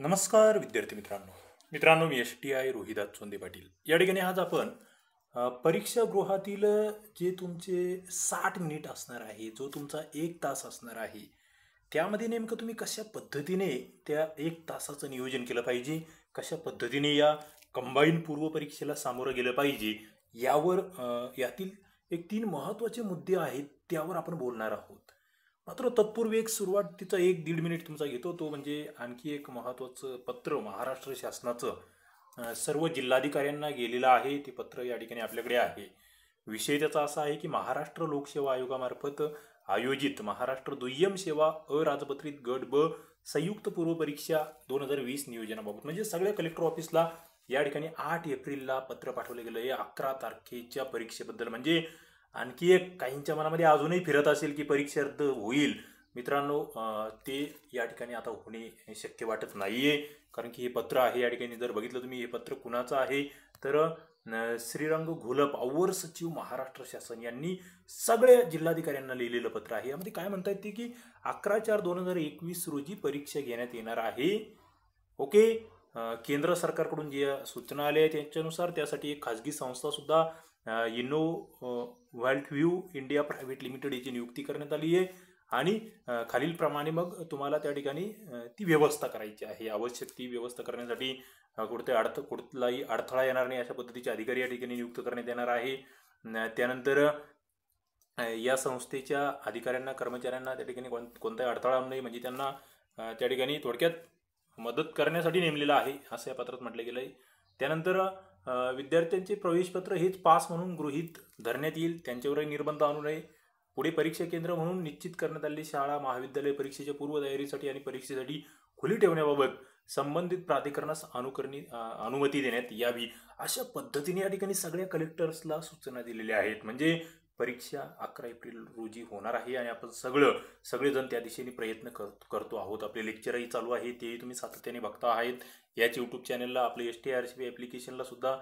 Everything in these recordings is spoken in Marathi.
नमस्कार विद्यार्थी मित्रांनो. मित्रांनो मी S T I Rohidas Chonde Patil. या ठिकाणी आज आपण परीक्षागृहातील जे तुमचे साठ मिनिट असणार आहे जो तुमचा एक तास असणार आहे त्यामध्ये नेमकं तुम्ही कशा पद्धतीने त्या एक तासाचं नियोजन केलं पाहिजे? कशा पद्धतीने या कंबाईन पूर्व परीक्षेला सामोरं गेलं पाहिजे? यावर यातील एक तीन महत्त्वाचे मुद्दे आहेत त्यावर आपण बोलणार आहोत. मात्र तत्पूर्वी एक सुरुवातीचा एक दीड मिनिट तुमचा घेतो तो म्हणजे आणखी एक महत्त्वाचं पत्र महाराष्ट्र शासनाचं सर्व जिल्हाधिकाऱ्यांना गेलेलं आहे ते पत्र या ठिकाणी आपल्याकडे आहे. विषय त्याचा असा आहे की महाराष्ट्र लोकसेवा आयोगामार्फत आयोजित महाराष्ट्र दुय्यम सेवा अराजपत्रित गट ब संयुक्त पूर्व परीक्षा दोन हजार वीस नियोजनाबाबत म्हणजे सगळ्या कलेक्टर ऑफिसला या ठिकाणी आठ एप्रिलला पत्र पाठवलं गेलं आहे अकरा तारखेच्या परीक्षेबद्दल. म्हणजे आणखी एक काहींच्या मनामध्ये अजूनही फिरत असेल की परीक्षा रद्द होईल. मित्रांनो ते या ठिकाणी आता होणे शक्य वाटत नाही आहे कारण की हे पत्र आहे या ठिकाणी जर बघितलं तुम्ही हे पत्र कुणाचं आहे? तर श्रीरंग घोलप अव्वर सचिव महाराष्ट्र शासन यांनी सगळ्या जिल्हाधिकाऱ्यांना लिहिलेलं पत्र आहे. यामध्ये काय म्हणता येते की अकरा चार दोन हजार एकवीस रोजी परीक्षा घेण्यात येणार आहे. ओके? केंद्र सरकारकडून जे सूचना आल्या आहेत त्याच्यानुसार त्यासाठी एक खाजगी संस्थासुद्धा Eno world view India private limited याची नियुक्ती करण्यात आली आहे. आणि खालीलप्रमाणे मग तुम्हाला त्या ठिकाणी ती व्यवस्था करायची आहे. आवश्यक ती व्यवस्था करण्यासाठी कुठते अडथ कुठलाही अडथळा येणार नाही अशा पद्धतीचे अधिकारी या ठिकाणी नियुक्त करण्यात येणार आहे. त्यानंतर या संस्थेच्या अधिकाऱ्यांना कर्मचाऱ्यांना त्या ठिकाणी कोण कोणताही अडथळा नाही. म्हणजे त्यांना त्या ठिकाणी थोडक्यात मदत करण्यासाठी नेमलेलं आहे असं या पत्रात म्हटलं गेलं आहे त्यानंतर विद्यार्थ्यांचे प्रवेशपत्र हेच पास म्हणून गृहीत धरण्यात येईल. त्यांच्यावरही निर्बंध आणू नये. पुढे परीक्षा केंद्र म्हणून निश्चित करण्यात आलेली शाळा महाविद्यालय परीक्षेच्या पूर्वतयारीसाठी आणि परीक्षेसाठी खुली ठेवण्याबाबत संबंधित प्राधिकरणास अनुकरणी अनुमती देण्यात यावी. अशा पद्धतीने या ठिकाणी सगळ्या कलेक्टर्सला सूचना दिलेल्या आहेत. म्हणजे परीक्षा अकरा एप्रिल रोजी होणार आहे आणि आपण सगळं सगळेजण त्या दिशेने प्रयत्न कर करतो आहोत. आपले लेक्चरही चालू आहे तेही तुम्ही सातत्याने बघता आहेत. याच यूट्यूब चॅनलला आपलं S T R C B ॲप्लिकेशनला सुद्धा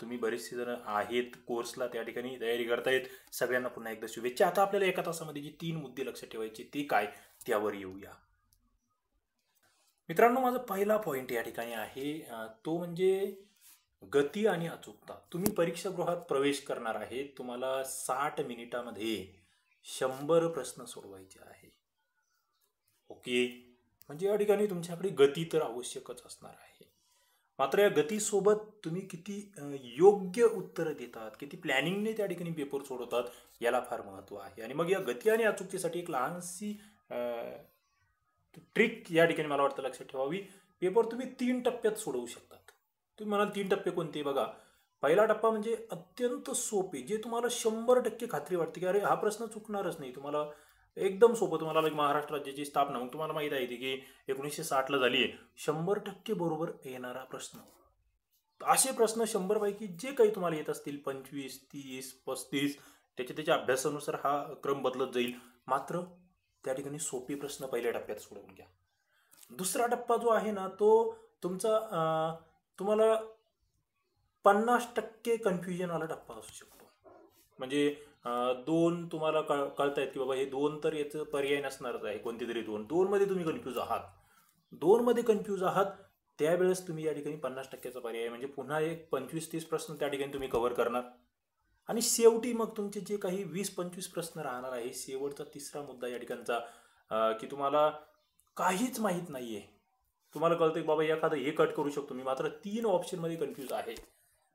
तुम्ही बरेचसे जण आहेत कोर्सला त्या ठिकाणी तयारी करतायत. सगळ्यांना पुन्हा एकदा शुभेच्छा. आता आपल्याला एका तासामध्ये जे तीन मुद्दे लक्षात ठेवायचे ते काय? त्यावर येऊया. मित्रांनो माझा पहिला पॉईंट या ठिकाणी आहे तो म्हणजे गती आणि अचूकता. तुम्ही परीक्षागृहात प्रवेश करणार आहे. तुम्हाला साठ मिनिटामध्ये शंभर प्रश्न सोडवायचे आहे. ओके? म्हणजे या ठिकाणी तुमच्याकडे गती तर आवश्यकच असणार आहे. मात्र या गतीसोबत तुम्ही किती योग्य उत्तरं देतात किती प्लॅनिंगने त्या ठिकाणी पेपर सोडवतात याला फार महत्त्व आहे. आणि मग या गती आणि अचूकतेसाठी एक लहानशी ट्रिक या ठिकाणी मला वाटतं लक्षात ठेवावी. पेपर तुम्ही तीन टप्प्यात सोडवू शकता. तुम्ही म्हणाल तीन टप्पे कोणते? बघा पहिला टप्पा म्हणजे अत्यंत सोपे जे तुम्हाला शंभर टक्के खात्री वाटते की अरे हा प्रश्न चुकणारच नाही. तुम्हाला एकदम सोपं तुम्हाला like महाराष्ट्र राज्याची स्थापना मग तुम्हाला माहीत आहे की एकोणीसशे साठला झाली आहे शंभर टक्के बरोबर येणारा प्रश्न. असे प्रश्न शंभरपैकी जे काही तुम्हाला येत असतील पंचवीस तीस पस्तीस त्याच्या त्याच्या अभ्यासानुसार हा क्रम बदलत जाईल. मात्र त्या ठिकाणी सोपे प्रश्न पहिल्या टप्प्यात सोडवून घ्या. दुसरा टप्पा जो आहे ना तो तुमचा तुम्हाला पन्नास टक्के कन्फ्युजन वाला टप्पा असू शकतो. म्हणजे दोन तुम्हाला कळ कळतायत की बाबा हे दोन तर याचं पर्याय नसणारच आहे कोणते तरी दोन. दोनमध्ये तुम्ही कन्फ्यूज आहात. दोनमध्ये कन्फ्यूज आहात त्यावेळेस तुम्ही या ठिकाणी पन्नास टक्क्याचा पर्याय म्हणजे पुन्हा एक पंचवीस तीस प्रश्न त्या ठिकाणी तुम्ही कव्हर करणार. आणि शेवटी मग तुमचे जे काही वीस पंचवीस प्रश्न राहणार आहे शेवटचा तिसरा मुद्दा या ठिकाणचा की तुम्हाला काहीच माहीत नाही आहे तुम्हाला कळतं की बाबा एखादं हे कट करू शकतो. मी मात्र तीन ऑप्शनमध्ये कन्फ्यूज आहे.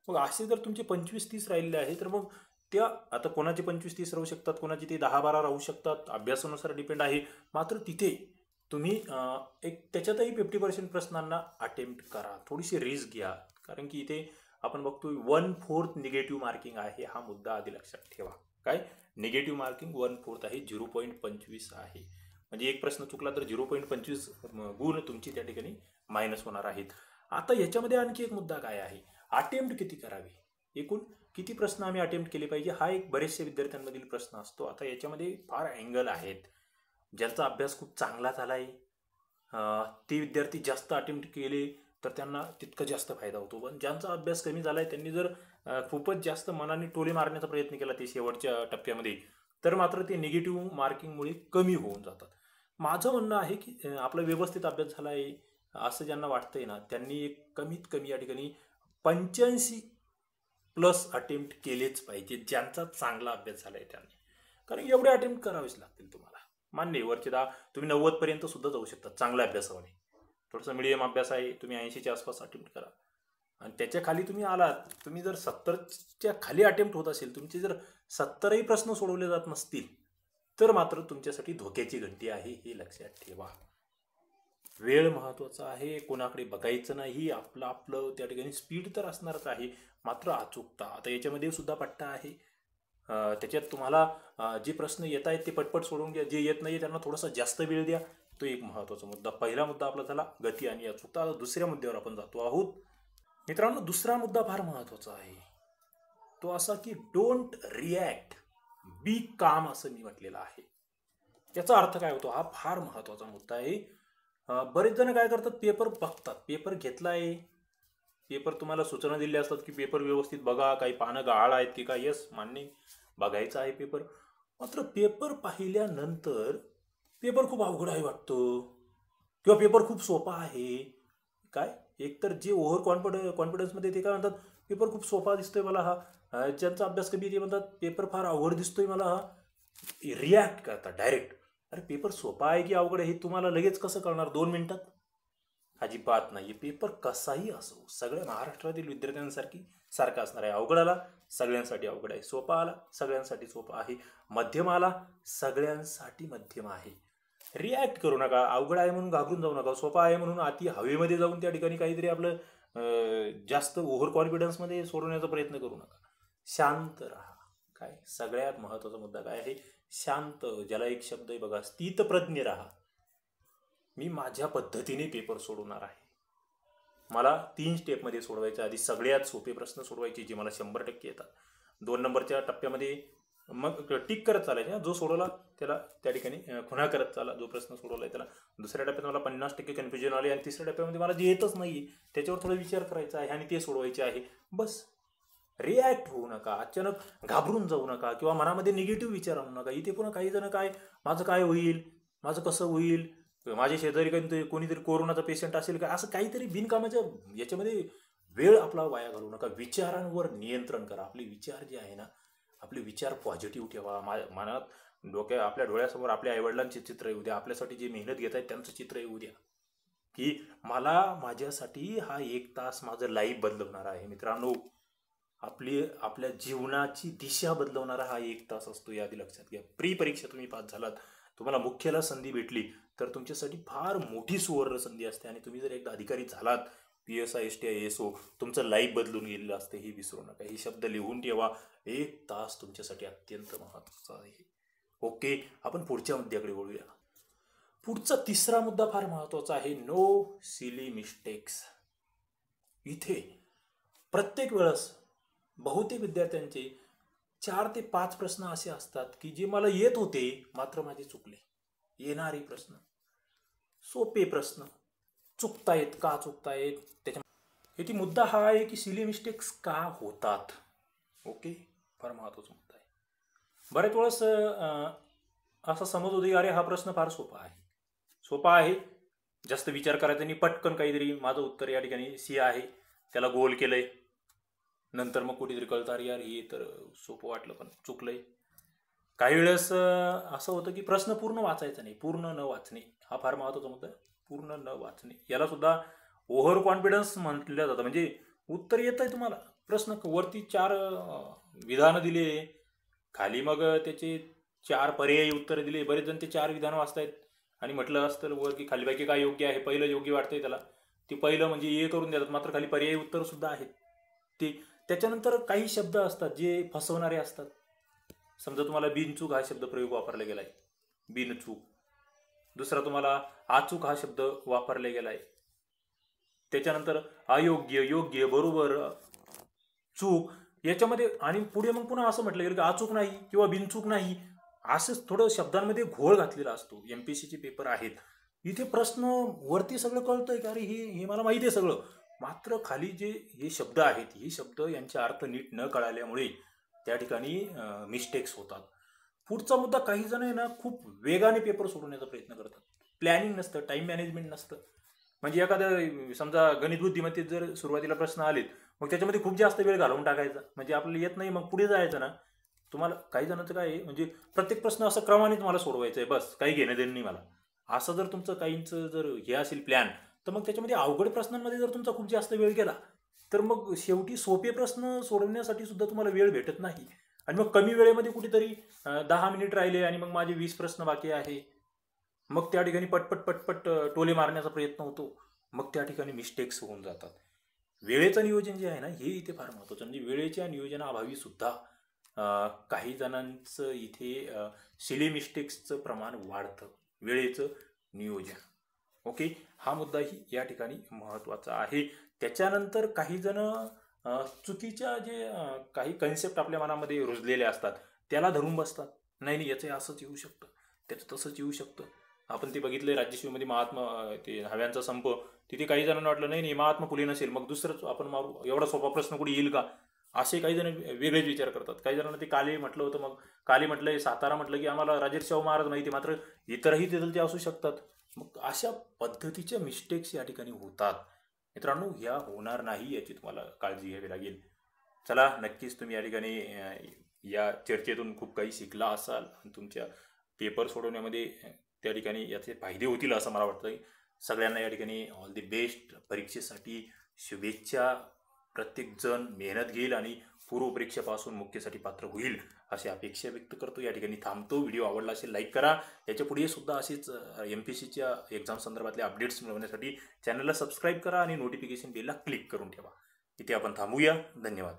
मग असे जर तुमचे पंचवीस तीस राहिलेले आहे तर मग त्या आता कोणाचे पंचवीस तीस राहू शकतात? कोणाचे ते दहा बारा राहू शकतात? अभ्यासानुसार डिपेंड आहे. मात्र तिथे तुम्ही एक त्याच्यातही फिफ्टी पर्सेंट प्रश्नांना अटेम्प्ट करा. थोडीशी रिस्क घ्या. कारण की इथे आपण बघतोय वन फोर्थ निगेटिव्ह मार्किंग आहे हा मुद्दा आधी लक्षात ठेवा. काय? निगेटिव्ह मार्किंग वन फोर्थ आहे झिरो पॉईंट पंचवीस आहे. म्हणजे एक प्रश्न चुकला तर झिरो पॉईंट पंचवीस गुण तुमची त्या ठिकाणी मायनस होणार आहेत. आता याच्यामध्ये आणखी एक मुद्दा काय आहे? अटेम्प्ट किती करावे? एकूण किती प्रश्न आम्ही अटेम्प्ट केले पाहिजे? हा एक बरेचशा विद्यार्थ्यांमधील प्रश्न असतो. आता याच्यामध्ये फार अँगल आहेत. ज्याचा अभ्यास खूप चांगला झाला आहे ते विद्यार्थी जास्त अटेम्प्ट केले तर त्यांना तितका जास्त फायदा होतो. पण ज्यांचा अभ्यास कमी झाला आहे त्यांनी जर खूपच जास्त मनाने टोले मारण्याचा प्रयत्न केला ते शेवटच्या टप्प्यामध्ये तर मात्र ते निगेटिव्ह मार्किंगमुळे कमी होऊन जातात. माझं म्हणणं आहे की आपला व्यवस्थित अभ्यास झाला आहे असं ज्यांना वाटतंय ना त्यांनी एक कमीत कमी या ठिकाणी पंच्याऐंशी प्लस अटेम्प्ट केलेच पाहिजे ज्यांचा चांगला अभ्यास झाला आहे त्यांनी. कारण एवढे अटेम्प्ट करावेच लागतील तुम्हाला. मान्य आहे, वरचे दहा तुम्ही नव्वदपर्यंत सुद्धा जाऊ शकता चांगल्या अभ्यासामध्ये. थोडंसं मिडियम अभ्यास आहे तुम्ही ऐंशीच्या आसपास अटेम्प्ट करा. आणि त्याच्याखाली तुम्ही आलात तुम्ही जर सत्तरच्या खाली अटेम्प्ट होत असेल तुमचे जर सत्तरही प्रश्न सोडवले जात नसतील तर मात्र तुमच्यासाठी धोक्याची घंटी आहे हे लक्षात ठेवा. वेळ महत्त्वाचा आहे कोणाकडे बघायचं नाही आपलं आपलं त्या ठिकाणी स्पीड तर असणारच आहे मात्र अचूकता. आता याच्यामध्ये सुद्धा पट्टा आहे. त्याच्यात तुम्हाला जे प्रश्न येत आहेत ते पटपट सोडून घ्या. जे येत नाही त्यांना थोडासा जास्त वेळ द्या. तो एक महत्त्वाचा मुद्दा. पहिला मुद्दा आपला झाला गती आणि अचूकता. आता दुसऱ्या मुद्द्यावर आपण जातो आहोत. मित्रांनो दुसरा मुद्दा फार महत्त्वाचा आहे. तो असा की डोंट रिॲक्ट बी काम असं मी म्हटलेलं आहे. याचा अर्थ काय होतो? हा फार महत्त्वाचा मुद्दा आहे. बरेच जण काय करतात? पेपर बघतात. पेपर घेतला आहे पेपर तुम्हाला सूचना दिल्या असतात की पेपर व्यवस्थित बघा काही पानं गाळ आहेत की काय? यस मान्य. बघायचं आहे पेपर. मात्र पेपर पाहिल्यानंतर पेपर खूप अवघड आहे वाटतो. किंवा पेपर खूप सोपा आहे. काय? एकतर जे ओव्हर कॉन्फिड कॉन्फिडन्समध्ये ते काय म्हणतात पेपर खूप सोपा दिसतोय मला हा. ज्यांचा अभ्यास कमी ते म्हणतात पेपर फार अवघड दिसतोय मला हा. रिॲक्ट करतात डायरेक्ट अरे पेपर सोपा आहे की अवघड आहे? हे तुम्हाला लगेच कसं कळणार? दोन मिनिटात? अजिबात नाही पेपर कसाही असो सगळ्या महाराष्ट्रातील विद्यार्थ्यांसारखी सारखा असणार आहे. अवघड आला सगळ्यांसाठी अवघड आहे. सोपा आला सगळ्यांसाठी सोपा आहे. मध्यम आला सगळ्यांसाठी मध्यम आहे. रिॲक्ट करू नका. अवघड आहे म्हणून घाबरून जाऊ नका. सोपा आहे म्हणून अति हवेमध्ये जाऊन त्या ठिकाणी काहीतरी आपलं जास्त ओव्हर कॉन्फिडन्समध्ये सोडवण्याचा प्रयत्न करू नका. शांत राहा. काय? सगळ्यात महत्त्वाचा मुद्दा काय आहे? शांत ज्याला एक शब्द आहे बघा स्थितप्रज्ञ राहा. मी माझ्या पद्धतीने पेपर सोडवणार आहे. मला तीन स्टेपमध्ये सोडवायचे आधी सगळ्यात सोपे प्रश्न सोडवायचे जे मला शंभर टक्के येतात. दोन नंबरच्या टप्प्यामध्ये मग टिक करत चालायचे जो सोडवला त्याला त्या ठिकाणी अं, खुणा करत चाला जो प्रश्न सोडवला त्याला. दुसऱ्या टप्प्यात मला पन्नास टक्के कन्फ्युजन आले आणि तिसऱ्या टप्प्यामध्ये मला जे येतच नाही त्याच्यावर थोडा विचार करायचा आहे आणि ते सोडवायचे आहे. बस. रिॲक्ट होऊ नका अचानक घाबरून जाऊ नका किंवा मनामध्ये निगेटिव्ह विचार आणू नका. इथे पुन्हा काही जण काय माझं काय होईल? माझं कसं होईल? माझे शेजारी काही कोणीतरी कोरोनाचा पेशंट असेल का? असं काहीतरी बिनकामाच्या याच्यामध्ये वेळ आपला वाया घालू नका. विचारांवर नियंत्रण करा. आपले विचार जे आहे ना आपले विचार पॉझिटिव्ह ठेवा. मा मनात डोक्या आपल्या डोळ्यासमोर आपल्या आईवडिलांचे चित्र येऊ द्या. आपल्यासाठी जे मेहनत घेत आहेत त्यांचं चित्र येऊ द्या. की मला माझ्यासाठी हा एक तास माझं लाईफ बदलवणार आहे. मित्रांनो आपली आपल्या जीवनाची दिशा बदलवणारा हा एक तास असतो. या आधी लक्षात घ्या. प्री परीक्षा तुम्ही पास झालात. तुम्हाला मुख्यला संधी भेटली तर तुमच्यासाठी फार मोठी सुवर्ण संधी असते. आणि तुम्ही जर एकदा अधिकारी झालात P S I S T I S O तुमचं लाईफ बदलून गेलेलं असतं हे विसरू नका. हे शब्द लिहून ठेवा. एक तास तुमच्यासाठी अत्यंत महत्त्वाचा आहे. ओके आपण पुढच्या मुद्द्याकडे वळूया. पुढचा तिसरा मुद्दा फार महत्त्वाचा आहे. नो सिली मिस्टेक्स इथे प्रत्येक वेळेस बहुतेक विद्यार्थ्यांचे चार ते पाच प्रश्न असे असतात की जे मला येत होते मात्र माझे चुकले. येणारे प्रश्न. सोपे प्रश्न. चुकतायत का चुकतायत? त्याच्या येथे मुद्दा हा आहे की सिली मिस्टेक्स का होतात? ओके फार महत्त्वाचा मुद्दा आहे. बऱ्याच वेळेस असा समज होतो की अरे हा प्रश्न फार सोपा आहे. सोपा आहे. जास्त विचार करायचा आणि पटकन काहीतरी माझं उत्तर या ठिकाणी सी आहे. त्याला गोल केलंय. नंतर मग कुठेतरी कळतं अरे यार हे तर सोपं वाटलं पण चुकलंय. काही वेळेस असं होतं की प्रश्न पूर्ण वाचायचा नाही. पूर्ण न वाचणे. हा फार महत्त्वाचा मुद्दा पूर्ण न वाचणे. याला सुद्धा ओव्हर कॉन्फिडन्स म्हटलं जातं. म्हणजे उत्तर येत आहे तुम्हाला. प्रश्न वरती चार विधानं दिले. खाली मग त्याचे चार पर्यायी उत्तर दिले. बरेच जण ते चार विधानं वाचतायत. आणि म्हटलं असतं वर की खालीपैकी काय योग्य आहे? पहिलं योग्य वाटतंय त्याला. ते पहिलं म्हणजे हे करून देतात. मात्र खाली पर्यायी उत्तर सुद्धा आहेत. ते त्याच्यानंतर काही शब्द असतात जे फसवणारे असतात. समजा तुम्हाला बिनचूक हा शब्द प्रयोग वापरला गेला आहे बिनचूक. दुसरा तुम्हाला आचूक हा शब्द वापरला गेला आहे त्याच्यानंतर अयोग्य योग्य बरोबर चूक याच्यामध्ये आणि पुढे मग पुन्हा असं म्हटलं गेलं की अचूक नाही किंवा बिनचूक नाही असंच थोडं शब्दांमध्ये घोळ घातलेला असतो. एम पी सीचे पेपर आहेत. इथे प्रश्न वरती सगळं कळतंय की अरे हे हे मला माहिती आहे सगळं. मात्र खाली जे हे शब्द आहेत हे शब्द यांचे अर्थ नीट न कळाल्यामुळे त्या ठिकाणी मिस्टेक्स होतात. पुढचा मुद्दा काही जण आहे ना खूप वेगाने पेपर सोडवण्याचा प्रयत्न करतात. प्लॅनिंग नसतं टाईम मॅनेजमेंट नसतं. म्हणजे एखादं समजा गणित बुद्धिमत्तेत जर सुरुवातीला प्रश्न आलेत मग त्याच्यामध्ये खूप जास्त वेळ घालवून टाकायचा. म्हणजे आपल्याला येत नाही मग पुढे जायचं ना. तुम्हाला काही जणांचं काय आहे म्हणजे प्रत्येक प्रश्न असं क्रमाने तुम्हाला सोडवायचा आहे बस काही घेणं देणं नाही मला. असं जर तुमचं काहींचं जर हे असेल प्लॅन तर मग त्याच्यामध्ये अवघड प्रश्नांमध्ये जर तुमचा खूप जास्त वेळ गेला तर मग शेवटी सोपे प्रश्न सोडवण्यासाठी सुद्धा तुम्हाला वेळ भेटत नाही. आणि मग कमी वेळेमध्ये कुठेतरी दहा मिनिट राहिले आणि मग माझे वीस प्रश्न बाकी आहे. मग त्या ठिकाणी पटपट पटपट टोले मारण्याचा प्रयत्न होतो. मग त्या ठिकाणी मिस्टेक्स होऊन जातात. वेळेचं नियोजन जे आहे ना हे इथे फार महत्त्वाचं म्हणजे वेळेच्या नियोजनाअभावी सुद्धा काही जणांचं इथे सिले मिस्टेक्सचं प्रमाण वाढतं. वेळेचं नियोजन. ओके हा मुद्दाही या ठिकाणी महत्त्वाचा आहे. त्याच्यानंतर काही जण चुकीच्या जे काही कन्सेप्ट आपल्या मनामध्ये रुजलेले असतात त्याला धरून बसतात. नाही नाही याचं हे असंच येऊ शकतं. त्याचं तसंच येऊ शकतं. आपण ते बघितले राज्यसेवेमध्ये महात्मा ते हव्यांचा संप. तिथे काही जणांना वाटलं नाही नाही महात्मा फुले नसेल मग दुसरंच आपण मारू. एवढा सोपा प्रश्न कुठे येईल का? असे काही जण वेगळेच विचार करतात. काही जणांना ते काले म्हटलं होतं मग काले म्हटलं सातारा म्हटलं की आम्हाला राजेशाहू महाराज माहिती मात्र इतरही तिथं ते असू शकतात. मग अशा पद्धतीच्या मिस्टेक्स या ठिकाणी होतात. मित्रांनो ह्या होणार नाही याची तुम्हाला काळजी घ्यावी लागेल. चला नक्कीच तुम्ही या ठिकाणी या चर्चेतून खूप काही शिकला असाल. आणि तुमच्या पेपर सोडवण्यामध्ये त्या ठिकाणी याचे फायदे होतील असं मला वाटतं सगळ्यांना या ठिकाणी ऑल दी बेस्ट परीक्षेसाठी शुभेच्छा. प्रत्येकजण मेहनत घेईल आणि पूर्वपरीक्षेपासून मुख्यसाठी पात्र होईल अशी अपेक्षा व्यक्त करतो. या ठिकाणी थांबतो. व्हिडिओ आवडला असेल लाईक करा. याच्यापुढे सुद्धा असेच एम पी सीच्या एक्झाम संदर्भातले अपडेट्स मिळवण्यासाठी चॅनलला सबस्क्राईब करा आणि नोटिफिकेशन बेलला क्लिक करून ठेवा. इथे आपण थांबूया. धन्यवाद.